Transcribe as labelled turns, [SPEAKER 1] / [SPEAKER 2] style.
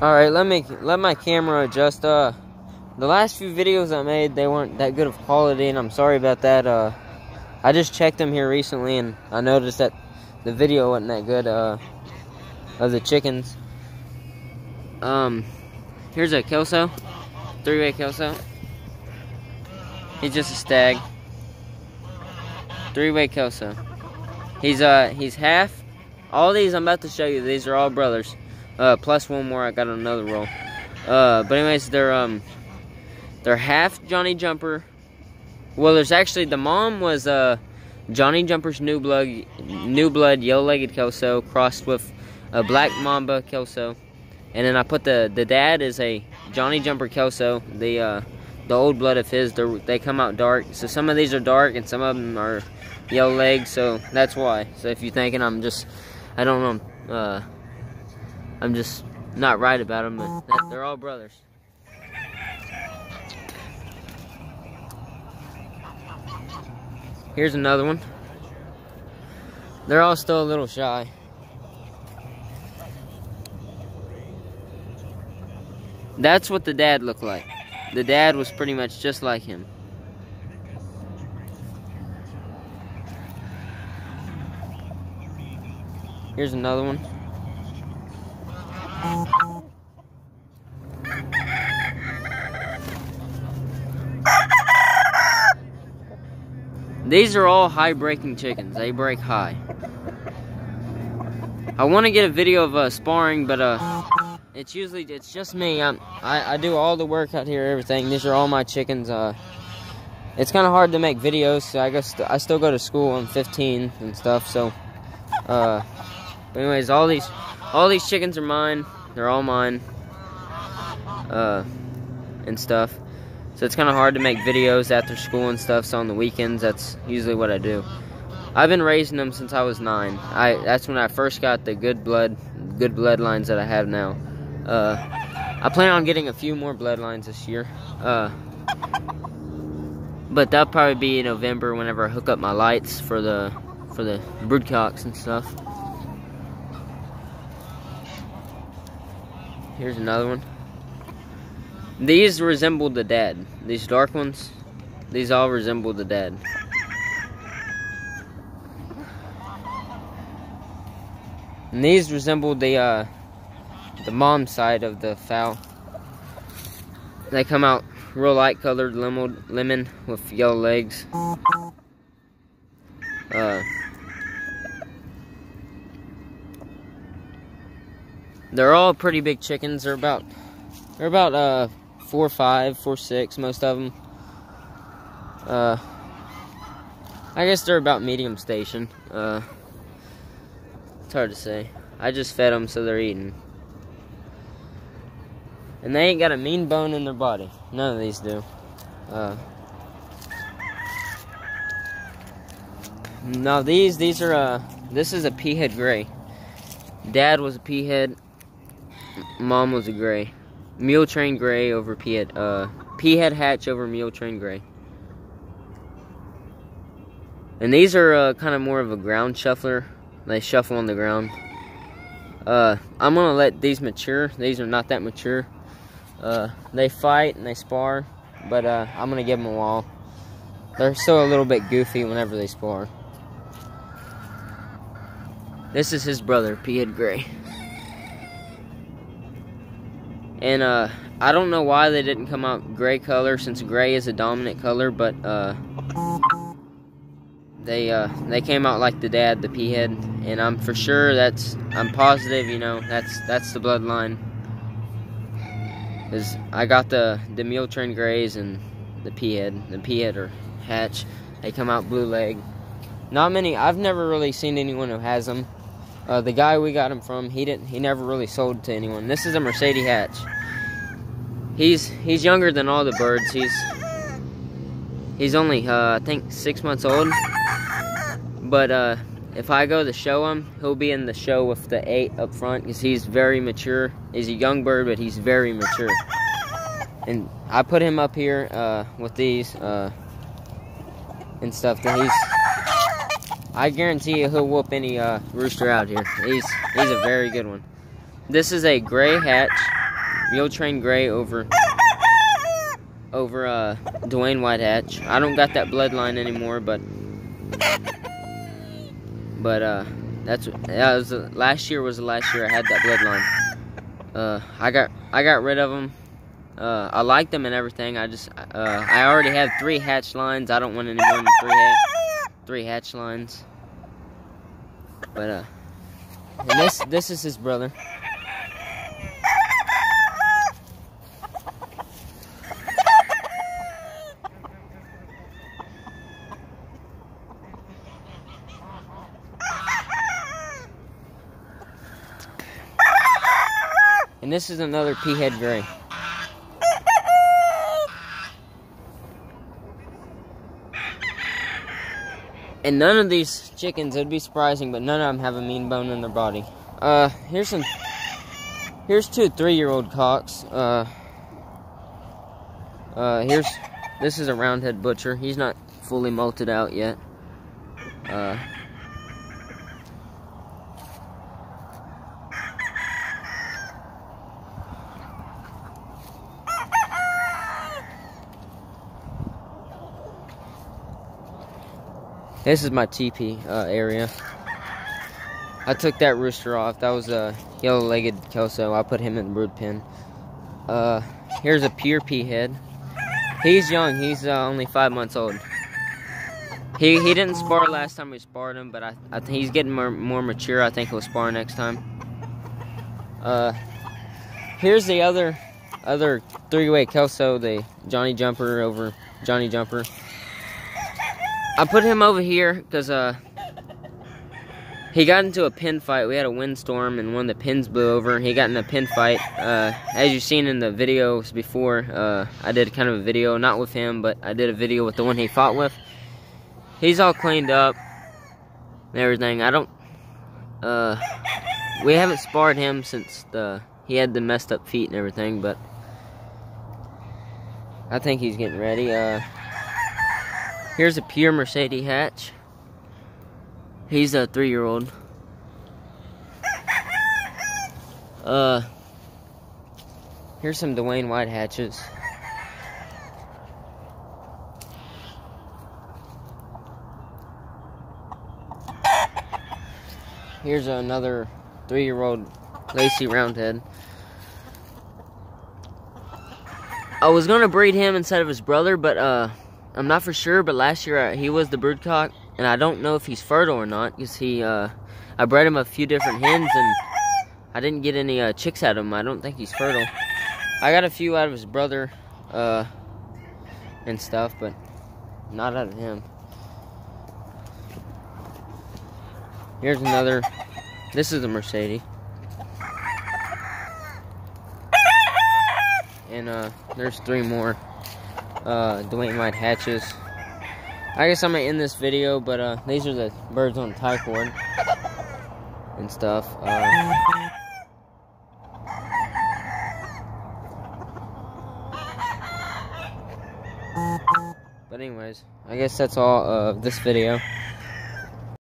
[SPEAKER 1] Alright, let me let my camera adjust. Uh, the last few videos I made, they weren't that good of quality, and I'm sorry about that. Uh, I just checked them here recently, and I noticed that the video wasn't that good. Uh, of the chickens. Um, here's a Kelso, three-way Kelso. He's just a stag. Three-way Kelso. He's uh he's half. All these I'm about to show you. These are all brothers. Uh, plus one more. I got another roll. Uh, but anyways, they're um they're half Johnny Jumper. Well, there's actually the mom was uh Johnny Jumper's new blood new blood yellow-legged Kelso crossed with a black Mamba Kelso. And then I put the the dad is a Johnny Jumper Kelso. The uh, the old blood of his, they come out dark. So some of these are dark and some of them are yellow legs. So that's why. So if you're thinking I'm just, I don't know, uh, I'm just not right about them, but they're all brothers. Here's another one. They're all still a little shy. That's what the dad looked like. The dad was pretty much just like him. Here's another one. These are all high breaking chickens. They break high. I want to get a video of uh, sparring, but uh, it's usually, it's just me. I'm, I, I do all the work out here, everything. These are all my chickens. Uh, it's kind of hard to make videos, so I guess I still go to school. I'm 15 and stuff, so. Uh, but anyways, all these, all these chickens are mine. They're all mine. Uh, and stuff. So it's kind of hard to make videos after school and stuff. So on the weekends, that's usually what I do. I've been raising them since I was nine. I that's when I first got the good blood, good bloodlines that I have now. Uh, I plan on getting a few more bloodlines this year. Uh, but that'll probably be in November whenever I hook up my lights for the for the broodcocks and stuff. Here's another one. These resemble the dead. These dark ones, these all resemble the dead. And these resemble the uh, the mom side of the fowl. They come out real light colored lemon, lemon with yellow legs. Uh, they're all pretty big chickens. They're about they're about uh four five, four six, most of them. Uh, I guess they're about medium station. Uh, it's hard to say. I just fed them, so they're eating. And they ain't got a mean bone in their body. None of these do. Uh, now these, these are, uh, this is a peahead gray. Dad was a peahead. Mom was a gray. Mule train gray over peahead, uh, hatch over mule train gray. And these are uh, kind of more of a ground shuffler. They shuffle on the ground. Uh, I'm gonna let these mature. These are not that mature. Uh, they fight and they spar, but uh, I'm going to give them a while. They're still a little bit goofy whenever they spar. This is his brother, Peahead Gray. And uh, I don't know why they didn't come out gray color, since gray is a dominant color, but uh, they uh, they came out like the dad, the Peahead, and I'm for sure that's I'm positive, you know, that's that's the bloodline. Cause I got the the mule train grays and the peahead. The peahead or hatch. They come out blue leg. Not many. I've never really seen anyone who has them. Uh, the guy we got him from, he didn't. He never really sold to anyone. This is a Mercedes hatch. He's he's younger than all the birds. He's he's only uh, I think six months old. But uh, if I go to show him, he'll be in the show with the eight up front because he's very mature. He's a young bird, but he's very mature. And I put him up here uh, with these uh, and stuff. That he's, I guarantee you, he'll whoop any uh, rooster out here. He's he's a very good one. This is a gray hatch. mule train gray over over uh, Dwayne White Hatch. I don't got that bloodline anymore, but but uh, that's that was uh, last year was the last year I had that bloodline. Uh, I got I got rid of them. Uh, I like them and everything. I just uh, I already have three hatch lines. I don't want any more than three ha three hatch lines. But uh, and this this is his brother. And this is another peahead gray. And none of these chickens, it'd be surprising, but none of them have a mean bone in their body. Uh, here's some, here's two three-year-old cocks. Uh, uh, here's, this is a roundhead butcher. He's not fully molted out yet. Uh, This is my teepee uh, area. I took that rooster off. That was a yellow-legged Kelso. I put him in the brood pen. Uh, here's a pure peahead. He's young. He's uh, only five months old. He he didn't spar last time we sparred him, but I, I think he's getting more more mature. I think he'll spar next time. Uh, here's the other other three-way Kelso, the Johnny Jumper over Johnny Jumper. I put him over here because uh, he got into a pin fight. We had a windstorm and one of the pins blew over. He got in a pin fight. Uh, as you've seen in the videos before, uh, I did kind of a video, not with him, but I did a video with the one he fought with. He's all cleaned up and everything. I don't, uh, we haven't sparred him since the, he had the messed up feet and everything, but I think he's getting ready. Uh, Here's a pure Mercedes hatch. He's a three-year-old. Uh, here's some Dwayne White hatches. Here's another three-year-old Lacey Roundhead. I was gonna breed him instead of his brother, but uh, I'm not for sure, but last year uh, he was the broodcock, and I don't know if he's fertile or not, because he, uh, I bred him a few different hens, and I didn't get any uh, chicks out of him. I don't think he's fertile. I got a few out of his brother, uh, and stuff, but not out of him. Here's another. This is a Mercedes. And, uh, there's three more uh, Dwayne White hatches. I guess I'm gonna end this video, but uh, these are the birds on the cord and stuff. Uh, but anyways, I guess that's all of this video.